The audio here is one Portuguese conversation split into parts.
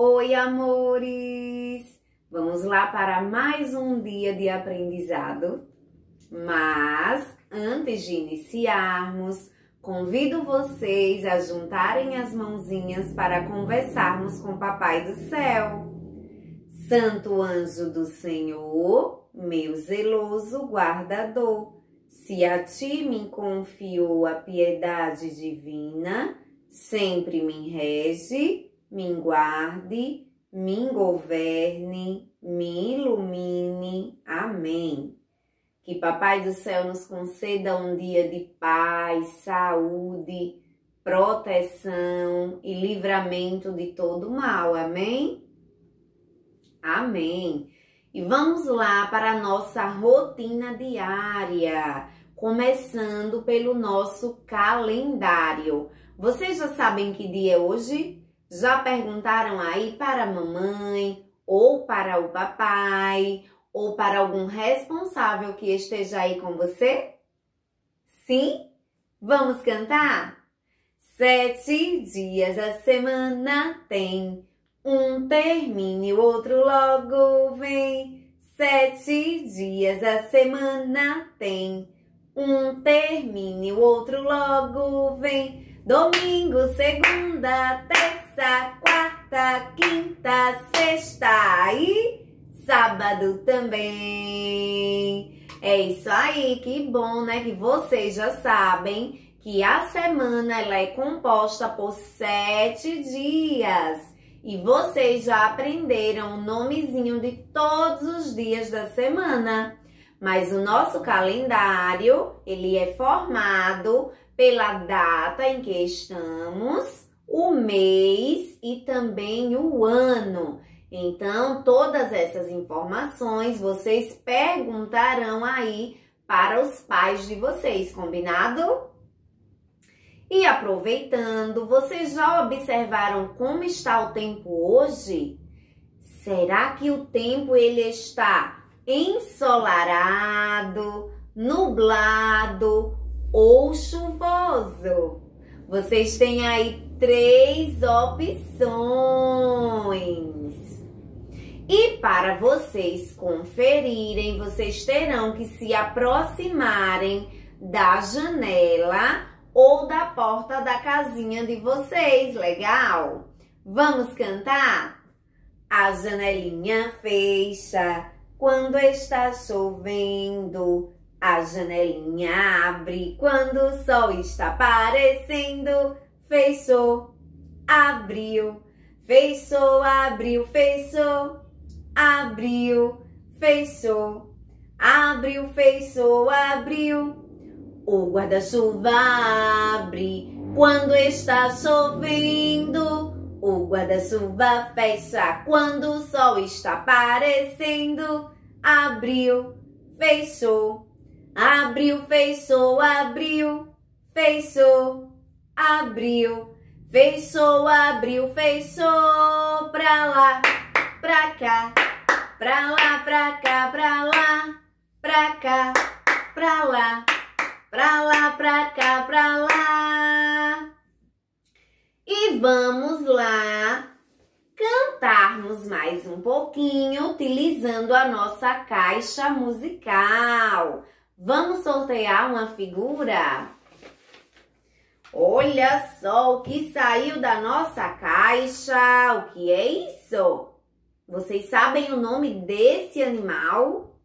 Oi, amores! Vamos lá para mais um dia de aprendizado. Mas antes de iniciarmos, convido vocês a juntarem as mãozinhas para conversarmos com Papai do Céu. Santo anjo do Senhor, meu zeloso guardador, se a ti me confiou a piedade divina, sempre me rege me guarde, me governe, me ilumine. Amém. Que Papai do Céu nos conceda um dia de paz, saúde, proteção e livramento de todo mal. Amém? Amém. E vamos lá para a nossa rotina diária, começando pelo nosso calendário. Vocês já sabem que dia é hoje? Já perguntaram aí para a mamãe, ou para o papai, ou para algum responsável que esteja aí com você? Sim? Vamos cantar? Sete dias a semana tem, um termina e o outro logo vem. Sete dias a semana tem, um termina e o outro logo vem. Domingo, segunda, terça terça, quarta, quinta, sexta e sábado também. É isso aí, que bom, né? Que vocês já sabem que a semana ela é composta por sete dias. E vocês já aprenderam o nomezinho de todos os dias da semana. Mas o nosso calendário, ele é formado pela data em que estamos o mês e também o ano. Então, todas essas informações vocês perguntarão aí para os pais de vocês, combinado? E aproveitando, vocês já observaram como está o tempo hoje? Será que o tempo ele está ensolarado, nublado ou chuvoso? Vocês têm aí três opções. E para vocês conferirem, vocês terão que se aproximarem da janela ou da porta da casinha de vocês, legal? Vamos cantar? A janelinha fecha quando está chovendo. A janelinha abre quando o sol está aparecendo feiçou, abriu, feiçou, abriu, feiçou, abriu, feiçou, abriu, feiçou, abriu. O guarda-chuva abre quando está chovendo. O guarda-chuva fecha quando o sol está aparecendo. Abriu, fechou, abriu, fechou, abriu, fechou abriu, feiçou, abriu, feiçou, pra lá, pra cá, pra lá, pra cá, pra lá, pra cá, pra lá, pra lá, pra cá, pra lá. E vamos lá cantarmos mais um pouquinho utilizando a nossa caixa musical. Vamos sortear uma figura? Olha só o que saiu da nossa caixa. O que é isso? Vocês sabem o nome desse animal?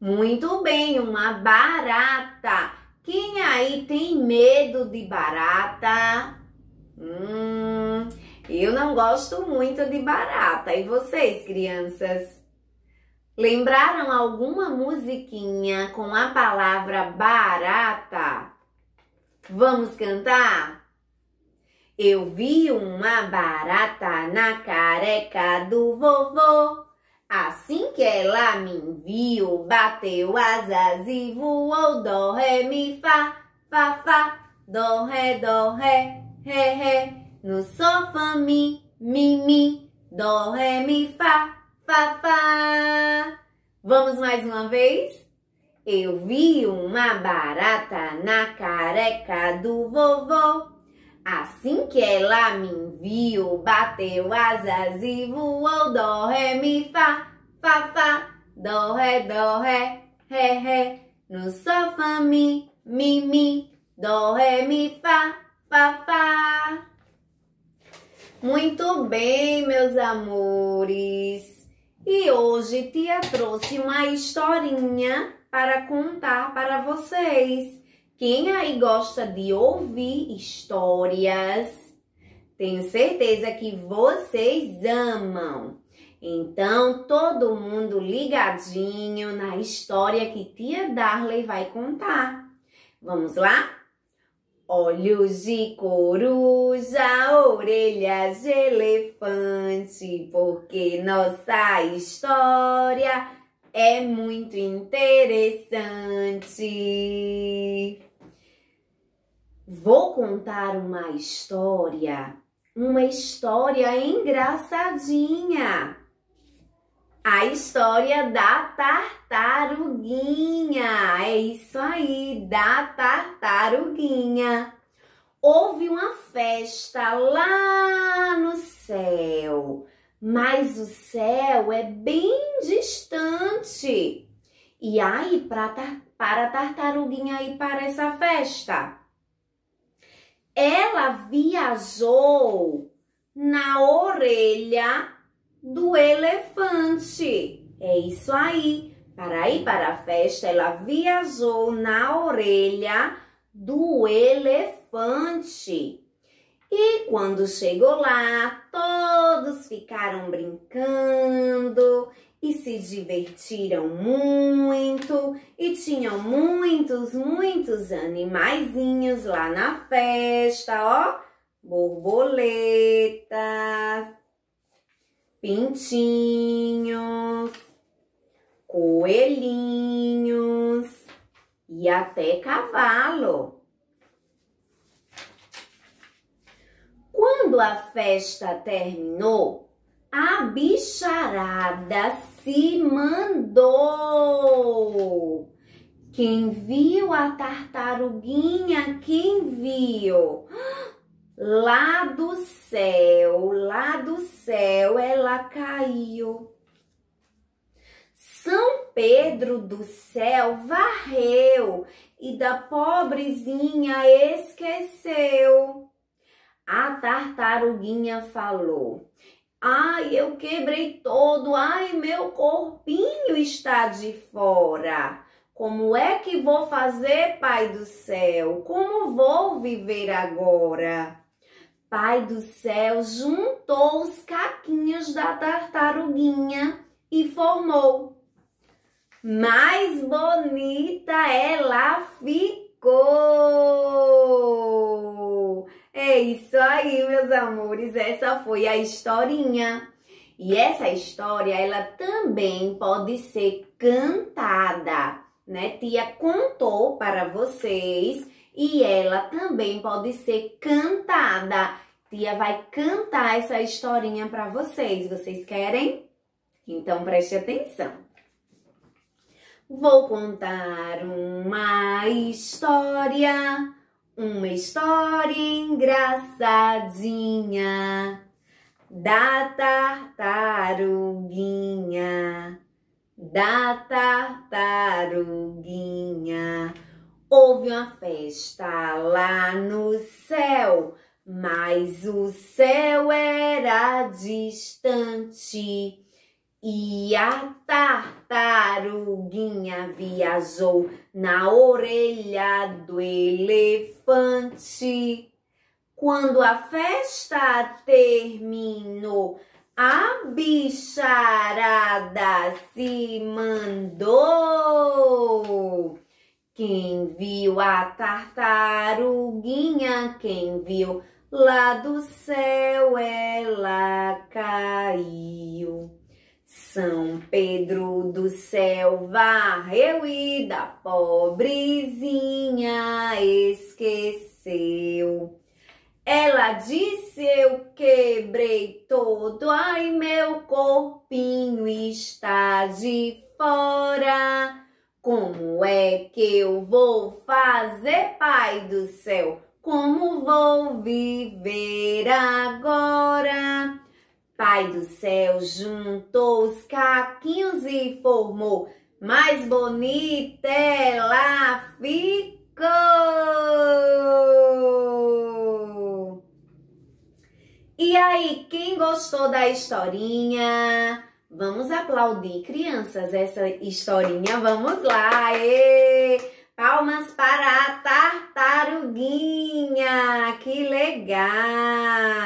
Muito bem, uma barata. Quem aí tem medo de barata? Hum, eu não gosto muito de barata. E vocês, crianças? Lembraram alguma musiquinha com a palavra barata? Vamos cantar? Eu vi uma barata na careca do vovô. Assim que ela me viu, bateu asas e voou. Dó, ré, mi, fá, fá, fá. Dó, ré, dó, ré, ré, ré. No sofá, mi, mi, mi. Dó, ré, mi, fá, fá, fá. Vamos mais uma vez? Eu vi uma barata na careca do vovô. Assim que ela me viu, bateu asas e voou. Dó, ré, mi, fá, fá, fá. Dó, ré, dó, ré, ré, ré. No sofá, mi, mi, mi. Dó, ré, mi, fá, fá, fá. Muito bem, meus amores. E hoje tia trouxe uma historinha para contar para vocês. Quem aí gosta de ouvir histórias, tenho certeza que vocês amam. Então, todo mundo ligadinho na história que tia Darley vai contar. Vamos lá? Olhos de coruja, orelhas de elefante, porque nossa história é muito interessante. Vou contar uma história, uma história engraçadinha. A história da tartaruguinha. É isso aí, da tartaruguinha. Houve uma festa lá no céu, mas o céu é bem distante. E aí, para a tartaruguinha ir para essa festa? ela viajou na orelha do elefante. É isso aí. Para ir para a festa, ela viajou na orelha do elefante. E quando chegou lá, todos ficaram brincando e se divertiram muito e tinham muitos, muitos animaizinhos lá na festa, ó, borboletas, pintinhos, coelhinhos e até cavalo. Quando a festa terminou, a bicharada se mandou. Quem viu a tartaruguinha? Quem viu? Lá do céu, lá do céu ela caiu. São Pedro do céu varreu e da pobrezinha esqueceu. A tartaruguinha falou: Ai, eu quebrei todo. Ai, meu corpinho está de fora. Como é que vou fazer, Pai do céu? Como vou viver agora? Pai do céu juntou os caquinhos da tartaruguinha e formou. Mais bonita ela ficou. É isso aí, meus amores. Essa foi a historinha. E essa história, ela também pode ser cantada, né? Tia contou para vocês e ela também pode ser cantada. Tia vai cantar essa historinha para vocês. Vocês querem? Então preste atenção. Vou contar uma história uma história engraçadinha da tartaruguinha, da tartaruguinha. Houve uma festa lá no céu, mas o céu era distante e a tartaruguinha viajou na orelha do elefante. Quando a festa terminou, a bicharada se mandou. Quem viu a tartaruguinha, quem viu lá do céu, ela caiu. São Pedro do céu varreu e da pobrezinha esqueceu. Ela disse: Eu quebrei todo, ai meu corpinho está de fora. Como é que eu vou fazer, Pai do céu? Como vou viver agora? Pai do céu juntou os caquinhos e formou. Mais bonita ela ficou. E aí, quem gostou da historinha? Vamos aplaudir, crianças, essa historinha. Vamos lá! Ê! Palmas para a tartaruguinha! Que legal!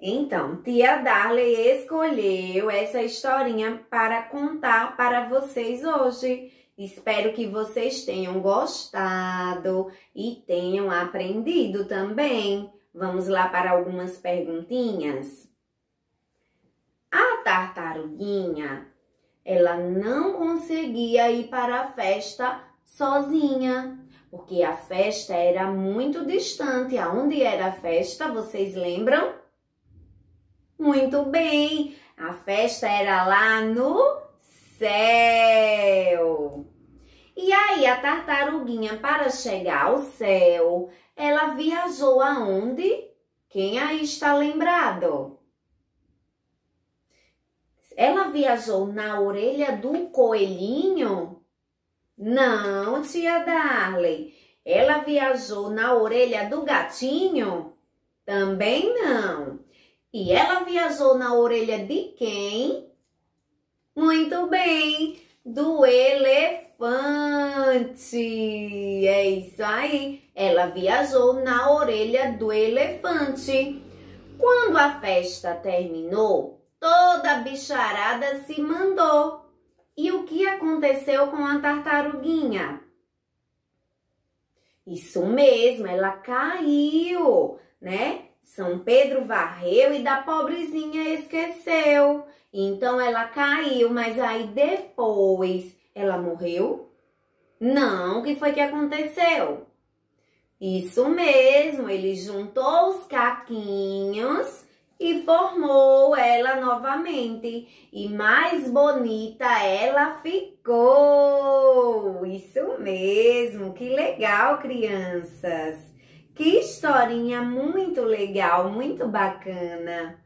Então, tia Darley escolheu essa historinha para contar para vocês hoje. Espero que vocês tenham gostado e tenham aprendido também. Vamos lá para algumas perguntinhas. A tartaruguinha ela não conseguia ir para a festa sozinha, porque a festa era muito distante. Aonde era a festa, vocês lembram? Muito bem, a festa era lá no céu. E aí, a tartaruguinha, para chegar ao céu, ela viajou aonde? Quem aí está lembrado? Ela viajou na orelha do coelhinho? Não, tia Darley. Ela viajou na orelha do gatinho? Também não. E ela viajou na orelha de quem? Muito bem, do elefante. É isso aí. Ela viajou na orelha do elefante. Quando a festa terminou, Toda a bicharada se mandou. E o que aconteceu com a tartaruguinha? Isso mesmo, ela caiu, né? São Pedro varreu e da pobrezinha esqueceu. Então ela caiu, mas aí depois ela morreu? Não, o que foi que aconteceu? Isso mesmo, ele juntou os caquinhos e formou ela novamente. E mais bonita ela ficou. Isso mesmo, que legal, crianças. Que historinha muito legal, muito bacana.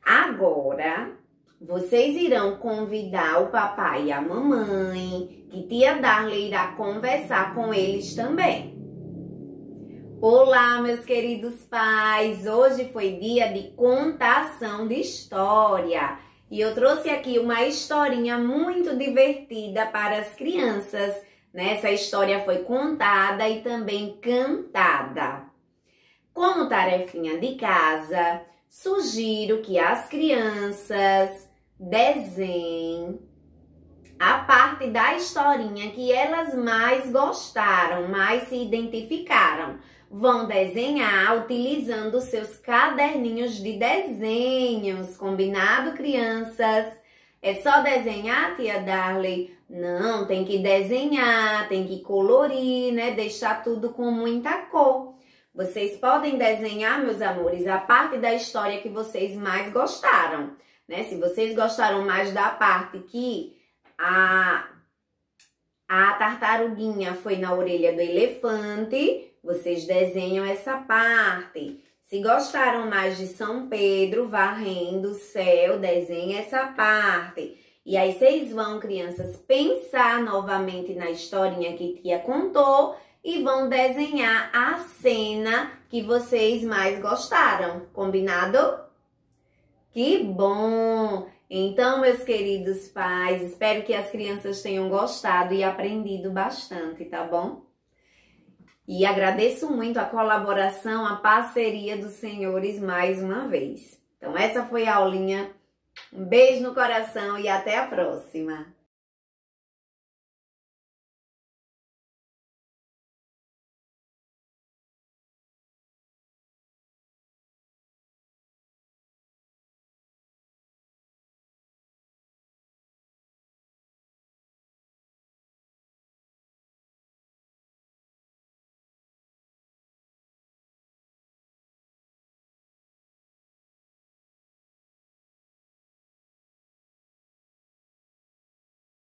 Agora, vocês irão convidar o papai e a mamãe, que tia Darley irá conversar com eles também. Olá, meus queridos pais! Hoje foi dia de contação de história e eu trouxe aqui uma historinha muito divertida para as crianças. Né? Essa história foi contada e também cantada. Como tarefinha de casa, sugiro que as crianças desenhem a parte da historinha que elas mais gostaram, mais se identificaram vão desenhar utilizando seus caderninhos de desenhos. Combinado, crianças? É só desenhar, tia Darley? Não, tem que desenhar, tem que colorir, né? Deixar tudo com muita cor. Vocês podem desenhar, meus amores, a parte da história que vocês mais gostaram, né? Se vocês gostaram mais da parte que a, a tartaruguinha foi na orelha do elefante, vocês desenham essa parte. Se gostaram mais de São Pedro varrendo o céu, desenha essa parte. E aí vocês vão, crianças, pensar novamente na historinha que tia contou e vão desenhar a cena que vocês mais gostaram. Combinado? Que bom! Então, meus queridos pais, espero que as crianças tenham gostado e aprendido bastante, tá bom? E agradeço muito a colaboração, a parceria dos senhores mais uma vez. Então, essa foi a aulinha. Um beijo no coração e até a próxima!